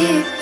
deep